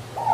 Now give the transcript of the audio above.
Oh.